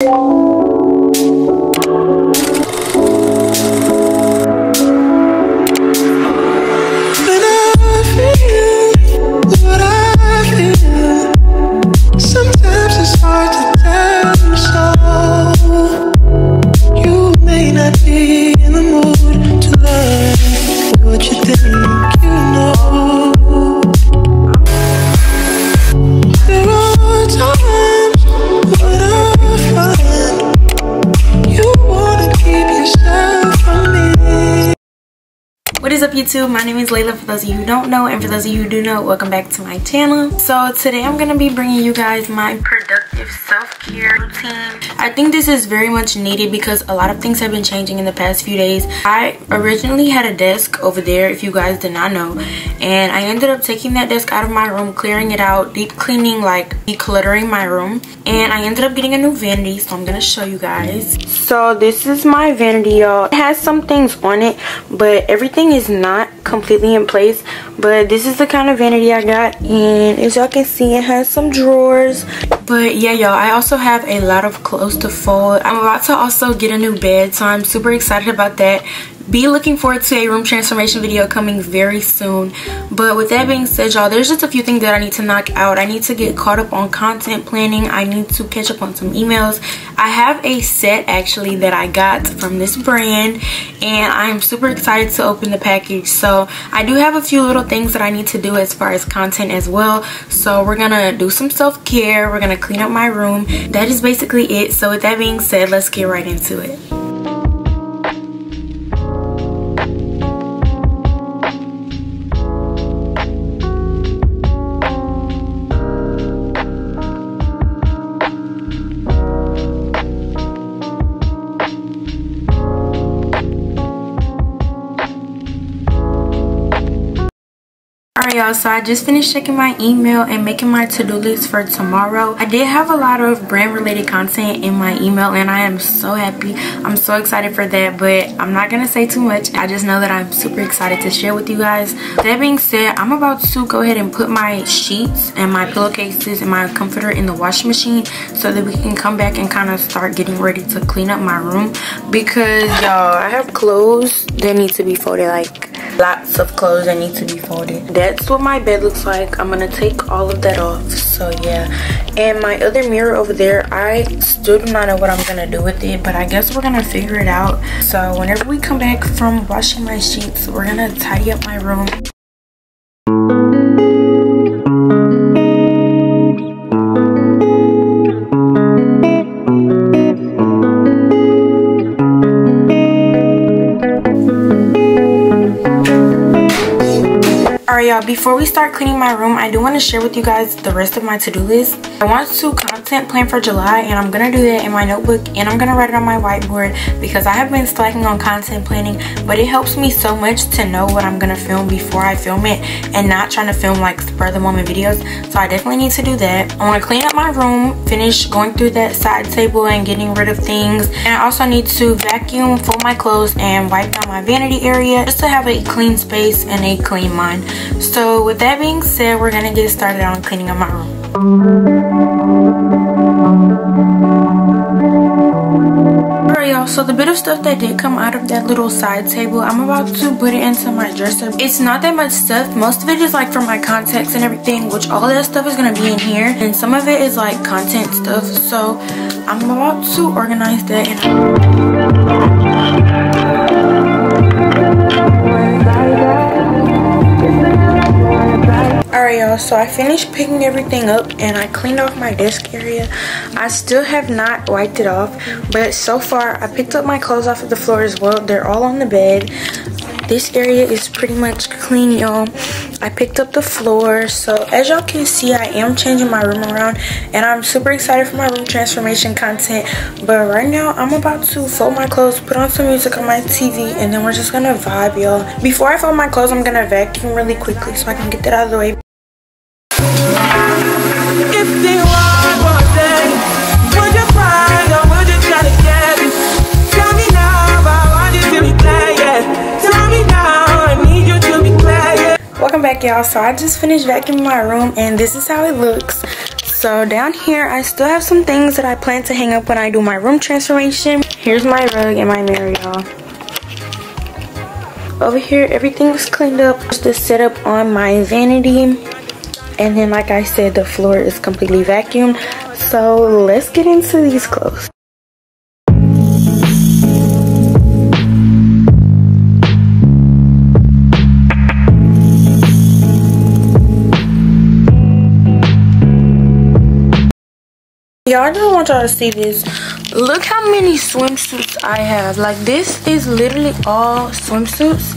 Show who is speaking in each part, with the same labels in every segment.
Speaker 1: Música YouTube? My name is Laila for those of you who don't know and for those of you who do know welcome back to my channel. So today I'm gonna be bringing you guys my productive self-care routine. I think this is very much needed because a lot of things have been changing in the past few days. I originally had a desk over there if you guys did not know and I ended up taking that desk out of my room clearing it out deep cleaning like decluttering my room and I ended up getting a new vanity so I'm gonna show you guys. So this is my vanity y'all. It has some things on it but everything is not completely in place but this is the kind of vanity I got and as y'all can see it has some drawers but yeah y'all I also have a lot of clothes to fold. I'm about to also get a new bed so I'm super excited about that. Be looking forward to a room transformation video coming very soon. But with that being said y'all there's just a few things that i need to knock out. I need to get caught up on content planning. I need to catch up on some emails. I have a set actually that i got from this brand and i am super excited to open the package. So i do have a few little things that i need to do as far as content as well. So we're gonna do some self-care. We're gonna clean up my room. That is basically it. So with that being said let's get right into it y'all so i just finished checking my email and making my to-do list for tomorrow. I did have a lot of brand related content in my email and i am so happy. I'm so excited for that but i'm not gonna say too much. I just know that i'm super excited to share with you guys. That being said i'm about to go ahead and put my sheets and my pillowcases and my comforter in the washing machine so that we can come back and kind of start getting ready to clean up my room because y'all i have clothes that need to be folded like lots of clothes that need to be folded. That's what my bed looks like. I'm gonna take all of that off. So yeah. And my other mirror over there i still do not know what i'm gonna do with it but i guess we're gonna figure it out. So whenever we come back from washing my sheets we're gonna tidy up my room before we start cleaning my room i do want to share with you guys the rest of my to-do list. I want to content plan for july and i'm gonna do that in my notebook and i'm gonna write it on my whiteboard because i have been slacking on content planning but it helps me so much to know what i'm gonna film before i film it and not trying to film like spur the moment videos. So i definitely need to do that. I want to clean up my room finish going through that side table and getting rid of things and i also need to vacuum fold my clothes and wipe down my vanity area just to have a clean space and a clean mind. So with that being said we're gonna get started on cleaning up my room y'all, so the bit of stuff that did come out of that little side table, I'm about to put it into my dresser. It's not that much stuff. Most of it is like from my contacts and everything, which all that stuff is going to be in here. And some of it is like content stuff. So I'm about to organize that. Alright y'all, so I finished picking everything up and I cleaned off my desk area. I still have not wiped it off, but so far I picked up my clothes off of the floor as well. They're all on the bed. This area is pretty much clean y'all. I picked up the floor. So as y'all can see, I am changing my room around and I'm super excited for my room transformation content. But right now, I'm about to fold my clothes, put on some music on my TV, and then we're just gonna vibe y'all. Before I fold my clothes, I'm gonna vacuum really quickly so I can get that out of the way. Welcome back y'all so i just finished vacuuming my room and this is how it looks so down here I still have some things that I plan to hang up when I do my room transformation. Here's my rug and my mirror y'all. Over here everything's cleaned up. Just the setup on my vanity. And then like I said the floor is completely vacuumed. So let's get into these clothes. Y'all, just want y'all to see this. Look how many swimsuits I have. Like, this is literally all swimsuits.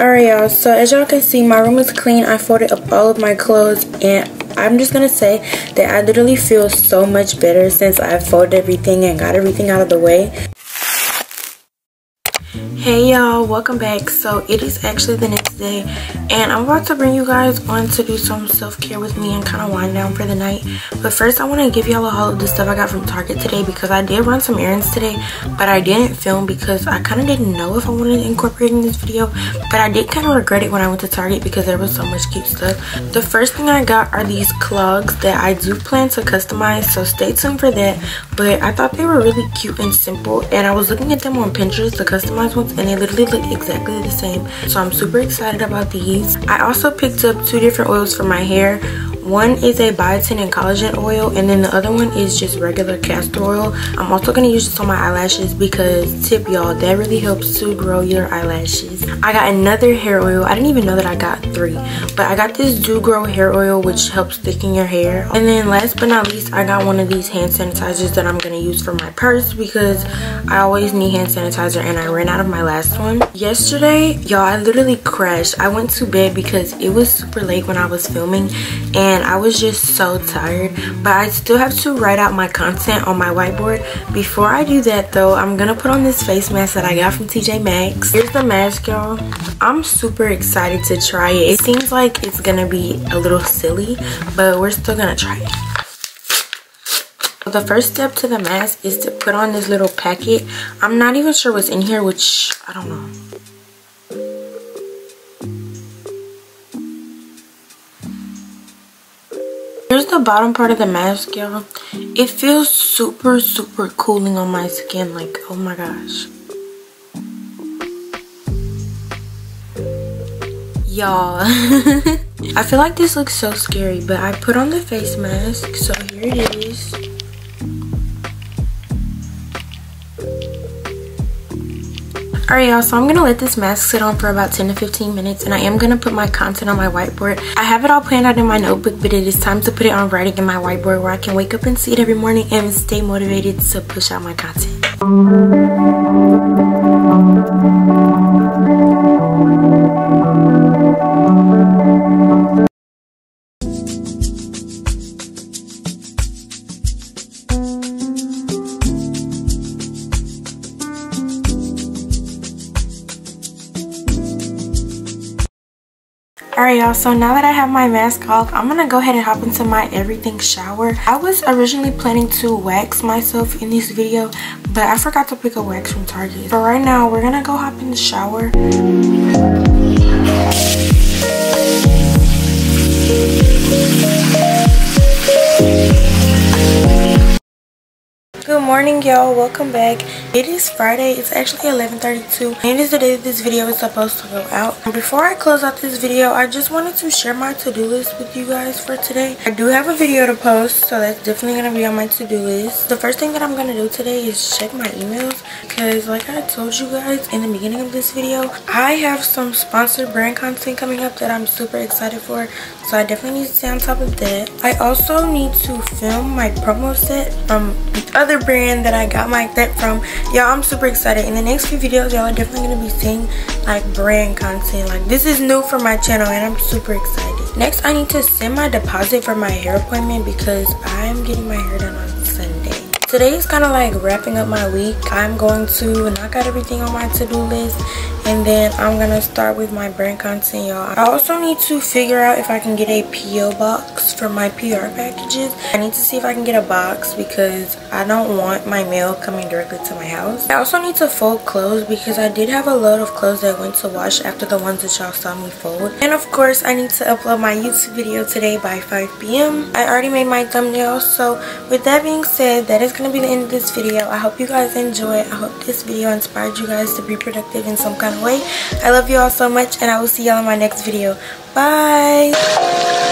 Speaker 1: Alright y'all, so as y'all can see my room is clean. I folded up all of my clothes and I'm just gonna say that I literally feel so much better since I folded everything and got everything out of the way. Hey y'all. Welcome back. So it is actually the next day and i'm about to bring you guys on to do some self-care with me and kind of wind down for the night. But first i want to give y'all a haul of the stuff i got from target today because i did run some errands today but i didn't film because i kind of didn't know if i wanted to incorporate in this video. But i did kind of regret it when i went to target because there was so much cute stuff. The first thing i got are these clogs that i do plan to customize so stay tuned for that. But i thought they were really cute and simple and i was looking at them on pinterest the customized ones and they literally look exactly the same. So i'm super excited about these. I also picked up two different oils for my hair one is a biotin and collagen oil and then the other one is just regular castor oil. I'm also going to use this on my eyelashes because tip y'all that really helps to grow your eyelashes. I got another hair oil. I didn't even know that I got three but I got this Doo Gro hair oil which helps thicken your hair. And then last but not least I got one of these hand sanitizers that I'm going to use for my purse because I always need hand sanitizer and I ran out of my last one. Yesterday y'all I literally crashed. I went to bed because it was super late when I was filming and and I was just so tired but I still have to write out my content on my whiteboard. Before I do that though I'm gonna put on this face mask that I got from TJ Maxx. Here's the mask y'all. I'm super excited to try it. It seems like it's gonna be a little silly but we're still gonna try it. The first step to the mask is to put on this little packet. I'm not even sure what's in here which I don't know bottom part of the mask, y'all. It feels super, super cooling on my skin. Like, oh my gosh. Y'all. I feel like this looks so scary, but I put on the face mask. So here it is. Alright y'all, so I'm going to let this mask sit on for about 10 to 15 minutes and I am going to put my content on my whiteboard. I have it all planned out in my notebook, but it is time to put it on writing in my whiteboard where I can wake up and see it every morning and stay motivated to push out my content. Alright y'all, so now that I have my mask off, I'm gonna go ahead and hop into my everything shower. I was originally planning to wax myself in this video, but I forgot to pick a wax from Target. But right now, we're gonna go hop in the shower. Morning y'all. Welcome back. It is friday. It's actually 11:32, and it is the day this video is supposed to go out. Before i close out this video i just wanted to share my to-do list with you guys for today. I do have a video to post so that's definitely going to be on my to-do list. The first thing that i'm going to do today is check my emails because like i told you guys in the beginning of this video i have some sponsored brand content coming up that i'm super excited for so i definitely need to stay on top of that. I also need to film my promo set um, from the other brand that I got my set from. Y'all, I'm super excited. In the next few videos, y'all are definitely going to be seeing like brand content. Like this is new for my channel and I'm super excited. Next, I need to send my deposit for my hair appointment because I'm getting my hair done on Sunday. Today is kind of like wrapping up my week. I'm going to knock out everything on my to-do list and then i'm gonna start with my brand content y'all. I also need to figure out if i can get a po box for my pr packages. I need to see if i can get a box because i don't want my mail coming directly to my house. I also need to fold clothes because i did have a load of clothes that went to wash after the ones that y'all saw me fold. And of course i need to upload my youtube video today by 5 p.m i already made my thumbnail so with that being said that is to be the end of this video. I hope you guys enjoyed i hope this video inspired you guys to be productive in some kind of way. I love you all so much and I will see y'all in my next video. Bye!